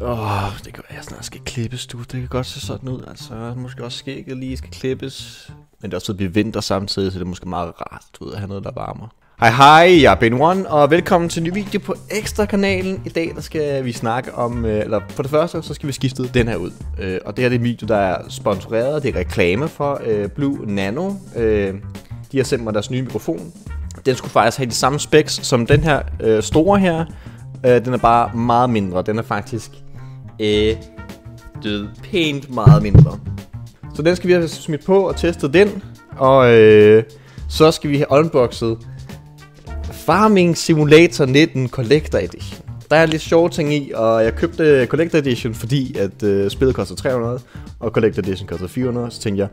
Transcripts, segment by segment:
Åh, oh, det kan være, at jeg snart skal klippes, du. Det kan godt se sådan ud, altså. Måske også skægget lige skal klippes. Men det er også ved at vinter samtidig, så det er måske meget rart, du ved, at have noget, der varmer. Hej hej, jeg er Ben One, og velkommen til en ny video på Ekstra-kanalen. I dag der skal vi snakke om, øh, eller for det første, så skal vi skifte den her ud. Øh, og det her det er en video, der er sponsoreret, det er reklame for øh, Blue Nano. De har sendt mig deres nye mikrofon. Den skulle faktisk have de samme specs som den her store her. Den er bare meget mindre, den er faktisk øh, det pænt meget mindre. Så den skal vi have smidt på og testet den. Og øh, så skal vi have unboxet Farming Simulator 19 Collector Edition. Der er lidt sjove ting i, og jeg købte Collector Edition, fordi at øh, spillet koster 300, og Collector Edition koster 400. Så tænkte jeg,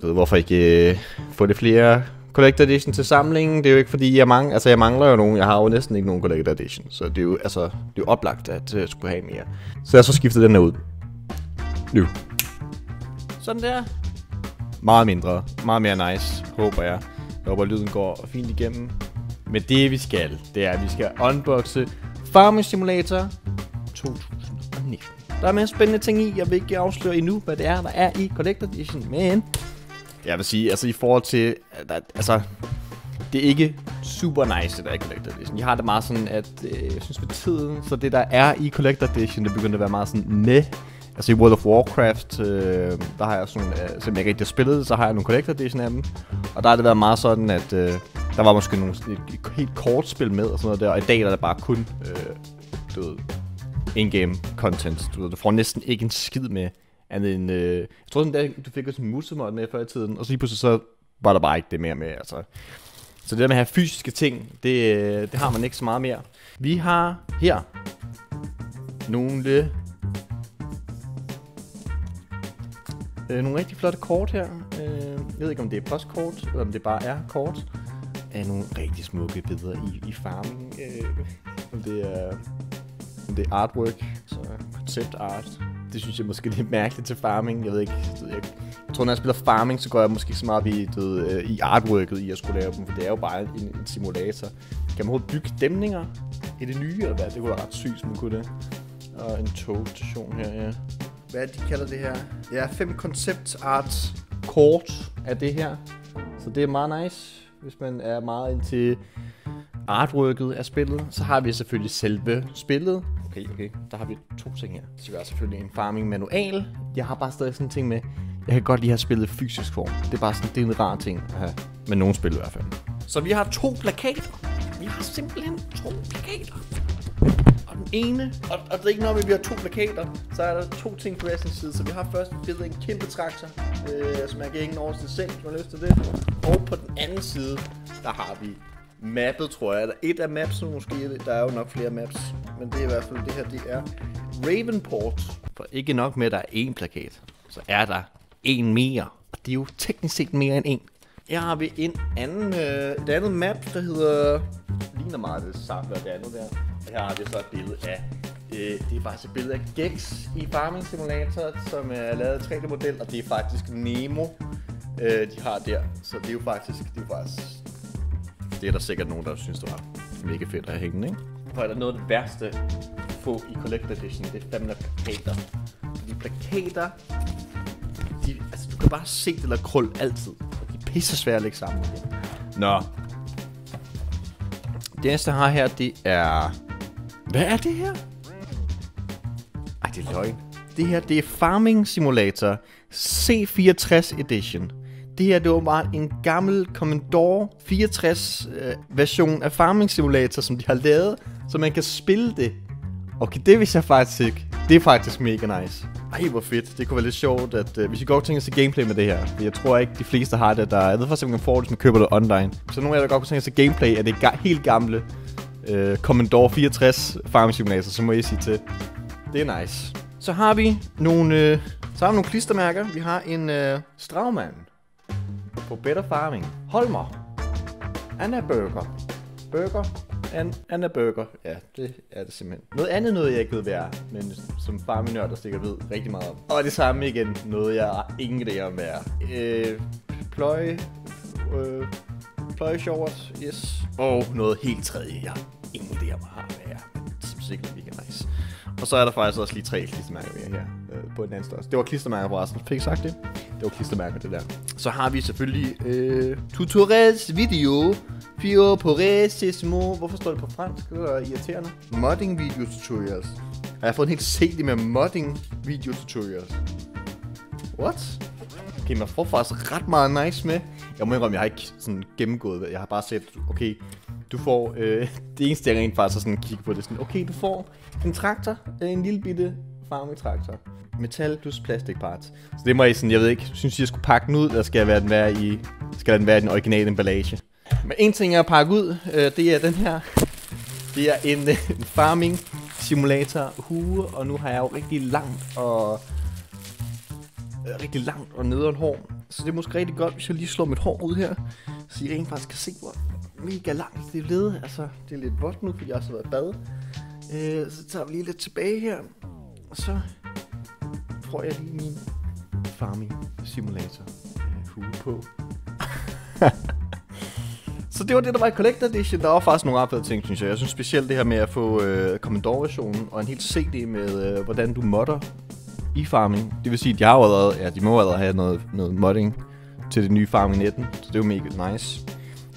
ved, hvorfor ikke øh, få det flere Collector Edition til samlingen? Det er jo ikke fordi, jeg, mangler, altså, jeg mangler jo nogen. Jeg har jo næsten ikke nogen Collector Edition, så det er jo, altså, det er jo oplagt, at jeg øh, skulle have mere. Så jeg så skiftet den her ud. Nu. Sådan der. Meget mindre. Meget mere nice, håber jeg. Jeg håber, lyden går fint igennem. Men det vi skal, det er, at vi skal unboxe Farming Simulator 2019. Der er mere spændende ting i. Jeg vil ikke afsløre endnu, hvad det er, der er i Collector Edition. Men jeg vil sige, altså i forhold til, der, altså, det er ikke super nice, det der er i Collector Edition. Jeg har det meget sådan, at øh, jeg synes med tiden, så det der er i Collector Edition, det begynder at være meget sådan, meh. Altså i World of Warcraft, øh, der har jeg sådan, øh, selvom jeg ikke rigtig har spillet så har jeg nogle Collector Edition af dem. Og der har det været meget sådan, at øh, der var måske nogle, et, et helt kort spil med og sådan noget der. Og i dag der er det bare kun, øh, du ved, in-game content. Du, ved, du får næsten ikke en skid med And then, Øh, jeg tror sådan, der, du fik også en musemod med før i tiden, og så lige pludselig så var der bare ikke det mere med, altså. Så det der med at have fysiske ting, det, øh, det har man ikke så meget mere. Vi har her nogle øh, øh, nogle rigtig flotte kort her. Øh, jeg ved ikke, om det er postkort, eller om det bare er kort. Af nogle rigtig smukke billeder i, i farming. Øh, om det er, om det er artwork, så concept art. Det synes jeg måske er lidt mærkeligt til farming. Jeg ved ikke, jeg, jeg, jeg tror, når jeg spiller farming, så går jeg måske så meget i, du ved, øh, i artworket i at skulle lave dem, for det er jo bare en, en simulator. Kan man overhovedet bygge dæmninger i det nye, eller hvad? Det kunne være ret sygt, man kunne det. Og en togstation her, ja hvad de kalder det her. Det er fem concept art kort af det her. Så det er meget nice, hvis man er meget ind til artworket af spillet. Så har vi selvfølgelig selve spillet. Okay, okay. Der har vi to ting her. Så vi har selvfølgelig en farming manual. Jeg har bare stadig sådan en ting med, jeg kan godt lide at have spillet fysisk form. Det er bare sådan, det er en rar ting at have. Med nogle spil i hvert fald. Så vi har to plakater. Vi har simpelthen to plakater Og den ene, og, og det er ikke noget, vi har to plakater, så er der to ting på hver sin side. Så vi har først billedet af en kæmpe traktor, øh, som jeg kan ingen over til seng, hvis man har lyst til det. Og på den anden side, der har vi mappet, tror jeg. Der et af maps, måske, der er jo nok flere maps, men det er i hvert fald det her, det er Ravenport. For ikke nok med, at der er én plakat, så er der en mere. Og det er jo teknisk set mere end en. Her har vi en anden, øh, et andet map, der hedder... Ligner meget det samme, det andet der. Og her har vi så et billede af... Øh, det er faktisk et billede af Gex i Farming Simulator, som er lavet 3D-model, og det er faktisk Nemo, øh, de har der. Så det er jo faktisk... Det er faktisk det er der sikkert nogen, der synes, det var mega fedt at hænge, ikke? For er der noget af det værste få i Collector Edition, det er fandme plakater. Fordi plakater, de, altså du kan bare se det eller krøl altid pisse svært at lægge sammen. Nå. Det næste, jeg har her, det er... Hvad er det her? Ej, det er løgn. Det her, det er Farming Simulator C64 Edition. Det her, det var bare en gammel Commodore 64 øh, version af Farming Simulator, som de har lavet, så man kan spille det. Okay, det vidste jeg faktisk ikke. Det er faktisk mega nice. Ej, hvor fedt. Det kunne være lidt sjovt, at øh, hvis I godt tænker at se gameplay med det her. Jeg tror ikke, de fleste har det. Der, jeg ved faktisk ikke, om man får det, hvis man køber det online. Så nogle af jer, der godt kunne tænke at se gameplay af det ga- helt gamle øh, Commodore 64 Farming Simulator, så må I sige til. Det er nice. Så har vi nogle, øh, så har vi nogle klistermærker. Vi har en øh, Straumann på Better Farming. Holmer. Anna Burger. Burger An Anna Burger. Ja, det er det simpelthen. Noget andet noget, jeg ikke ved, hvad er, men som farminør, der sikkert ved rigtig meget om. Og det samme igen, noget jeg har ingen idé om, hvad er. Øh, pløje, øh, pløje shorts, yes. Og noget helt tredje, jeg har ingen idé om, hvad er, men som sikkert er mega nice. Og så er der faktisk også lige tre klistermærker mere her øh, på den anden størrelse. Det var klistermærker på resten. Fik sagt det? Det var klistermærker, det der. Så har vi selvfølgelig øh, tutorials video. Fio på resismo. Hvorfor står det på fransk? Det er irriterende. Modding video tutorials. Jeg har fået en helt CD med modding video tutorials. What? Okay, man får faktisk ret meget nice med. Jeg må indrømme, jeg har ikke sådan gennemgået det. Jeg har bare set, okay, du får, øh, det eneste jeg rent faktisk har sådan kigge på, det er sådan, okay, du får en traktor, øh, en lille bitte farming traktor. Metal plus plastic parts. Så det må I sådan, jeg ved ikke, synes I, jeg skulle pakke den ud, eller skal, jeg den være i, skal den være i den originale emballage? Men en ting, jeg har pakket ud, øh, det er den her. Det er en, øh, en farming simulator hue, og nu har jeg jo rigtig langt og øh, rigtig langt og nederen hår. Så det er måske rigtig godt, hvis jeg lige slår mit hår ud her, så I rent faktisk kan se, hvor mega langt det er blevet. Altså, det er lidt vådt nu, fordi jeg også har været bad. Øh, så tager vi lige lidt tilbage her, og så får jeg lige min farming simulator øh, hue på. Så det var det, der var i Collector Edition. Der var faktisk nogle ret ting, synes jeg. Jeg synes specielt det her med at få øh, Commodore-versionen og en helt CD med, øh, hvordan du modder i farming. Det vil sige, at de har allerede, ja, de må allerede have noget, noget modding til det nye Farming 19. Så det er jo mega nice.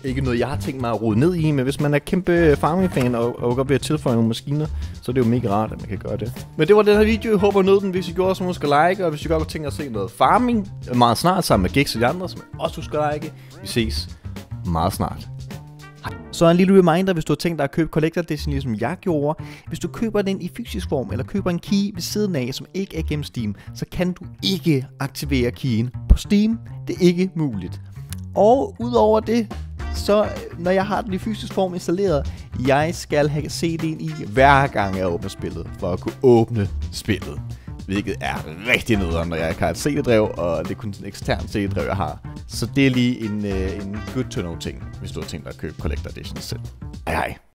Ikke noget, jeg har tænkt mig at rode ned i, men hvis man er kæmpe farming-fan og, og godt ved at tilføje nogle maskiner, så er det jo mega rart, at man kan gøre det. Men det var den her video. Jeg håber, nød den. Hvis I gjorde, så husk at like. Og hvis I godt kunne tænke at se noget farming øh, meget snart sammen med Gex og de andre, så også husk at like. Vi ses meget snart. Så en lille reminder, hvis du har tænkt dig at købe Collector Edition, ligesom jeg gjorde. Hvis du køber den i fysisk form, eller køber en key ved siden af, som ikke er gennem Steam, så kan du ikke aktivere keyen på Steam. Det er ikke muligt. Og udover det, så når jeg har den i fysisk form installeret, jeg skal have CD'en i hver gang jeg åbner spillet, for at kunne åbne spillet. Hvilket er rigtig nederen, når jeg ikke har et CD-drev, og det er kun en ekstern CD-drev, jeg har. Så det er lige en, øh, en good to know ting, hvis du har tænkt dig at købe Collector Edition selv. Hej hej.